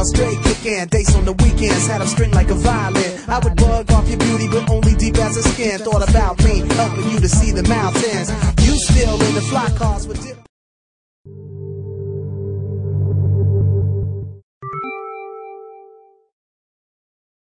down straight, kicking. Dates on the weekends, had a string like a violin. I would bug off your beauty, but only deep as a skin. Thought about me, helping you to see the mountains. You still in the fly cars with.